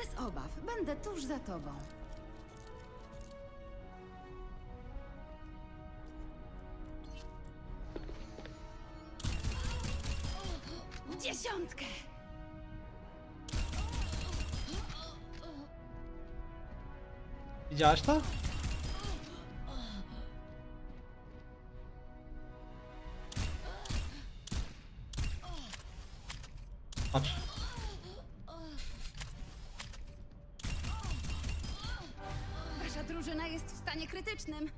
Bez obaw, będę tuż za tobą. Dziesiątkę! Widziałaś to? Patrz. Drużyna jest w stanie krytycznym.